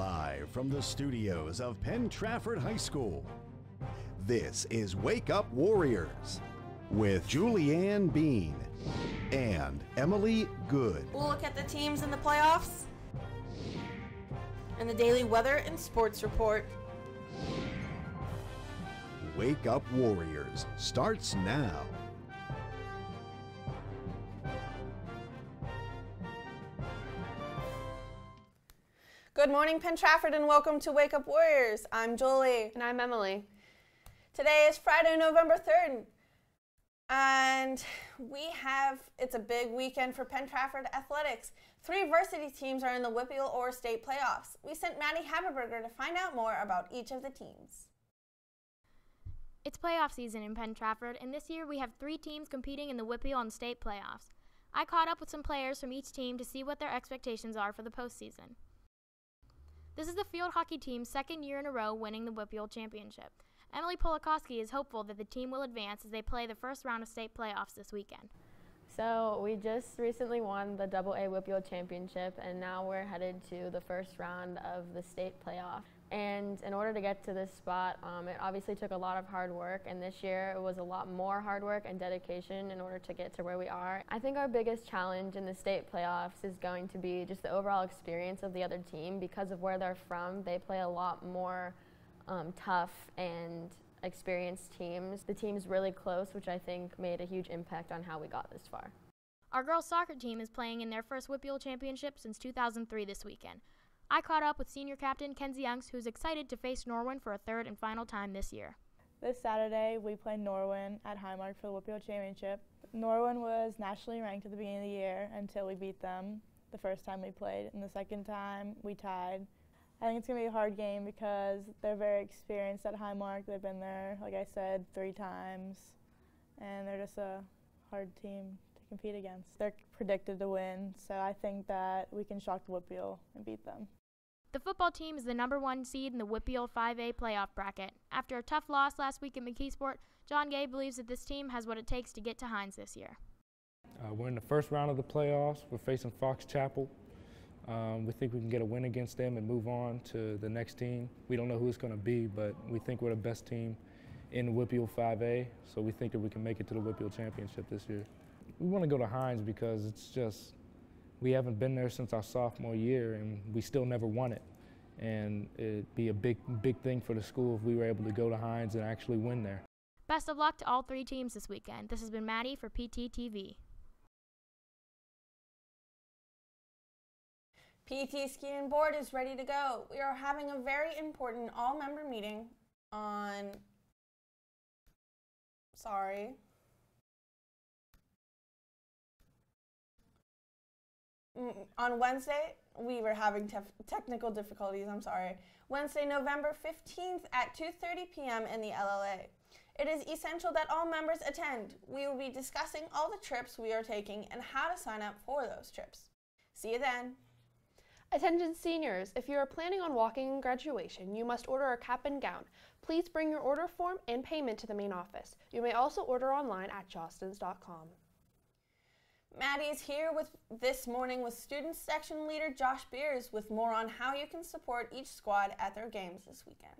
Live from the studios of Penn Trafford High School, this is Wake Up Warriors with Julianne Bean and Emily Good. We'll look at the teams in the playoffs and the daily weather and sports report. Wake Up Warriors starts now. Good morning, Penn Trafford, and welcome to Wake Up Warriors. I'm Julie. And I'm Emily. Today is Friday, November 3rd, and we have, it's a big weekend for Penn Trafford Athletics. Three varsity teams are in the WPIAL Orr State playoffs. We sent Maddie Haberberger to find out more about each of the teams. It's playoff season in Penn Trafford, and this year we have three teams competing in the WPIAL and State playoffs. I caught up with some players from each team to see what their expectations are for the postseason. This is the field hockey team's second year in a row winning the WPIAL Championship. Emily Polakowski is hopeful that the team will advance as they play the first round of state playoffs this weekend. So we just recently won the Double A Championship, and now we're headed to the first round of the state playoff. And in order to get to this spot, um, it obviously took a lot of hard work, and this year it was a lot more hard work and dedication in order to get to where we are. I think our biggest challenge in the state playoffs is going to be just the overall experience of the other team because of where they're from. They play a lot more um, tough and experienced teams. The team's really close, which I think made a huge impact on how we got this far. Our girls soccer team is playing in their first WPIAL Championship since 2003 this weekend. I caught up with senior captain Kenzie Youngs, who's excited to face Norwin for a third and final time this year. This Saturday, we play Norwin at Highmark for the WPIAL Championship. Norwin was nationally ranked at the beginning of the year until we beat them the first time we played, and the second time we tied. I think it's going to be a hard game because they're very experienced at Highmark. They've been there, like I said, three times, and they're just a hard team to compete against. They're predicted to win, so I think that we can shock the WPIAL and beat them. The football team is the number one seed in the WPIAL 5A playoff bracket. After a tough loss last week at McKeesport, John Gay believes that this team has what it takes to get to Heinz this year. Uh, we're in the first round of the playoffs. We're facing Fox Chapel. Um, we think we can get a win against them and move on to the next team. We don't know who it's going to be, but we think we're the best team in WPIAL 5A, so we think that we can make it to the WPIAL Championship this year. We want to go to Heinz because it's just, we haven't been there since our sophomore year and we still never won it. And it'd be a big, big thing for the school if we were able to go to Heinz and actually win there. Best of luck to all three teams this weekend. This has been Maddie for PTTV. PT Ski and Board is ready to go. We are having a very important all member meeting on. Sorry. On Wednesday, we were having tef- technical difficulties. I'm sorry. Wednesday, November 15th at 2:30 p.m. in the LLA. It is essential that all members attend. We will be discussing all the trips we are taking and how to sign up for those trips. See you then. Attention seniors, if you are planning on walking in graduation, you must order a cap and gown. Please bring your order form and payment to the main office. You may also order online at jostens.com. Maddie is here with this morning with student section leader Josh Beers with more on how you can support each squad at their games this weekend.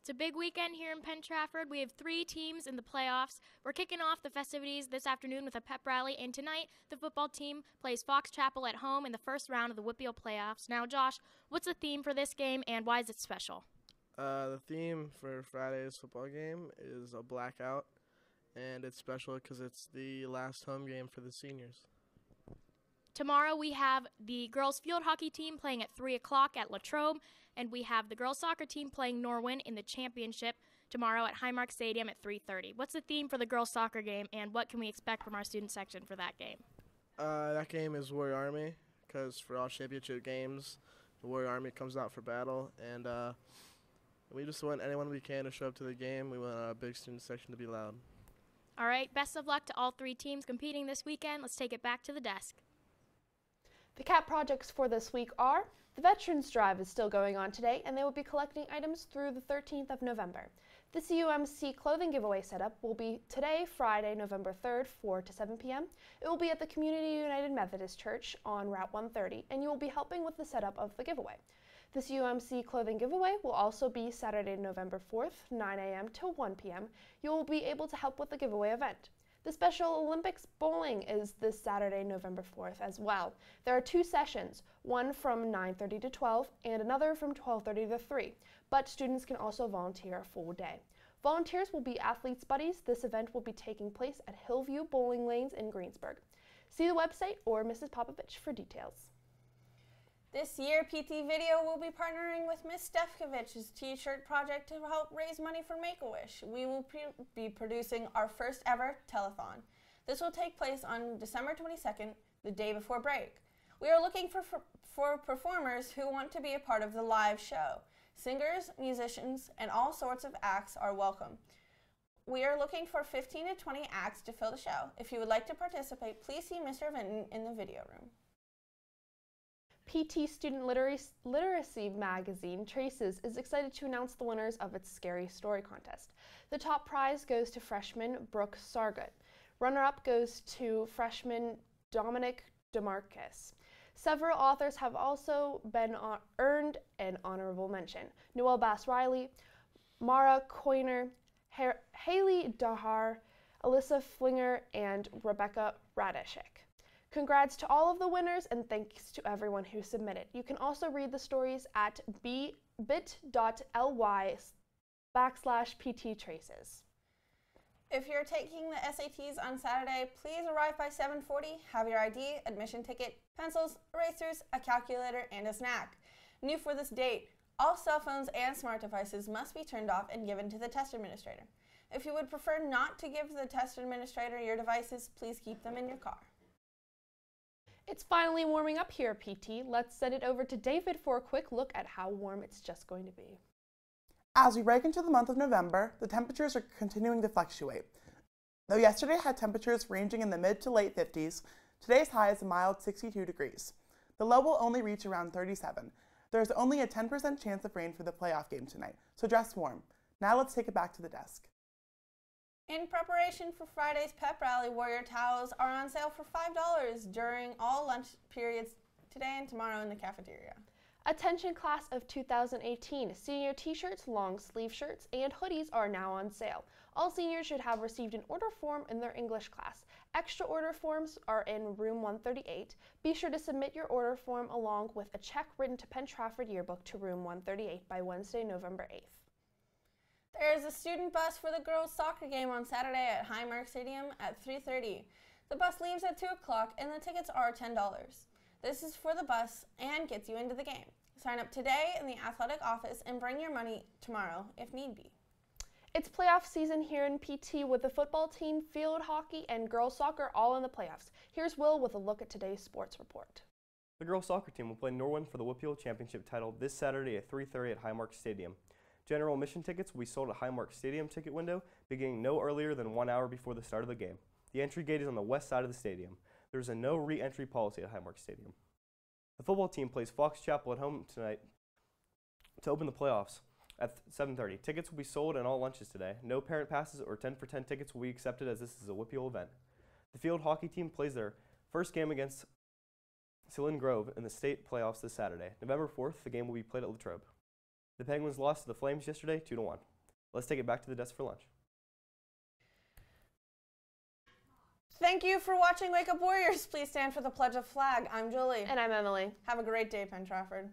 It's a big weekend here in Penn Trafford. We have three teams in the playoffs. We're kicking off the festivities this afternoon with a pep rally, and tonight the football team plays Fox Chapel at home in the first round of the WPIAL playoffs. Now, Josh, what's the theme for this game, and why is it special? Uh, the theme for Friday's football game is a blackout, and it's special because it's the last home game for the seniors. Tomorrow we have the girls field hockey team playing at 3 o'clock at Latrobe, and we have the girls soccer team playing Norwin in the championship tomorrow at Highmark Stadium at 3.30. What's the theme for the girls soccer game, and what can we expect from our student section for that game? Uh, that game is Warrior Army because for all championship games, the Warrior Army comes out for battle, and uh, we just want anyone we can to show up to the game. We want our big student section to be loud. All right, best of luck to all three teams competing this weekend. Let's take it back to the desk. The CAP projects for this week are the Veterans Drive is still going on today, and they will be collecting items through the 13th of November. The CUMC clothing giveaway setup will be today, Friday, November 3rd, 4 to 7 p.m. It will be at the Community United Methodist Church on Route 130, and you will be helping with the setup of the giveaway. This UMC clothing giveaway will also be Saturday, November 4th, 9 a.m. to 1 p.m. You will be able to help with the giveaway event. The Special Olympics bowling is this Saturday, November 4th as well. There are two sessions, one from 9:30 to 12 and another from 12:30 to 3, but students can also volunteer a full day. Volunteers will be athletes buddies. This event will be taking place at Hillview Bowling Lanes in Greensburg. See the website or Mrs. Popovich for details. This year, PT Video will be partnering with Miss Stefkovich's T-shirt project to help raise money for Make-A-Wish. We will be producing our first ever telethon. This will take place on December 22nd, the day before break. We are looking for, for, for performers who want to be a part of the live show. Singers, musicians, and all sorts of acts are welcome. We are looking for 15 to 20 acts to fill the show. If you would like to participate, please see Mr. Vinton in the video room. PT Student Literacy, magazine, Traces, is excited to announce the winners of its Scary Story contest. The top prize goes to freshman Brooke Sargut. Runner up goes to freshman Dominic DeMarcus. Several authors have also been earned an honorable mention. Noel Bass Riley, Mara Coiner, Haley Dahar, Alyssa Flinger, and Rebecca Radishek. Congrats to all of the winners and thanks to everyone who submitted. You can also read the stories at bit.ly backslash pt traces. If you're taking the SATs on Saturday, please arrive by 7:40. Have your ID, admission ticket, pencils, erasers, a calculator, and a snack. New for this date, all cell phones and smart devices must be turned off and given to the test administrator. If you would prefer not to give the test administrator your devices, please keep them in your car. It's finally warming up here, PT. Let's send it over to David for a quick look at how warm it's just going to be. As we break into the month of November, the temperatures are continuing to fluctuate. Though yesterday had temperatures ranging in the mid to late 50s, today's high is a mild 62 degrees. The low will only reach around 37. There's only a 10% chance of rain for the playoff game tonight, so dress warm. Now let's take it back to the desk. In preparation for Friday's pep rally, Warrior towels are on sale for $5 during all lunch periods today and tomorrow in the cafeteria. Attention class of 2018, senior t-shirts, long sleeve shirts, and hoodies are now on sale. All seniors should have received an order form in their English class. Extra order forms are in room 138. Be sure to submit your order form along with a check written to Penn Trafford Yearbook to room 138 by Wednesday, November 8th. There is a student bus for the girls' soccer game on Saturday at Highmark Stadium at 3.30. The bus leaves at 2 o'clock and the tickets are $10. This is for the bus and gets you into the game. Sign up today in the athletic office and bring your money tomorrow if need be. It's playoff season here in PT with the football team, field hockey, and girls soccer all in the playoffs. Here's Will with a look at today's sports report. The girls soccer team will play Norwin for the WPIAL Championship title this Saturday at 3.30 at Highmark Stadium. General admission tickets will be sold at Highmark Stadium ticket window beginning no earlier than one hour before the start of the game. The entry gate is on the west side of the stadium. There is a no re-entry policy at Highmark Stadium. The football team plays Fox Chapel at home tonight to open the playoffs at 7.30. Tickets will be sold in all lunches today. No parent passes or 10 for 10 tickets will be accepted as this is a WPIAL event. The field hockey team plays their first game against Selinsgrove in the state playoffs this Saturday. November 4th, the game will be played at Latrobe. The Penguins lost to the Flames yesterday, 2 to 1. Let's take it back to the desk for lunch. Thank you for watching Wake Up Warriors. Please stand for the Pledge of Flag. I'm Julie. And I'm Emily. Have a great day, Penn Trafford.